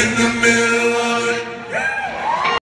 in the middle of it.